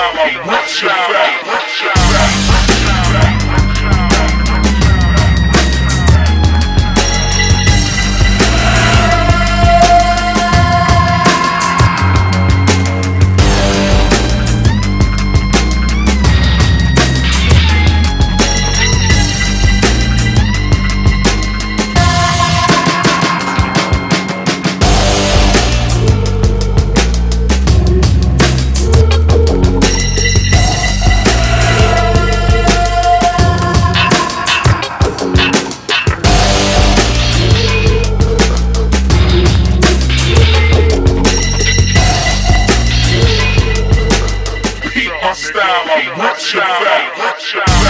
time I want your fat, your fat. style, I'm rich and fat, rich and fat.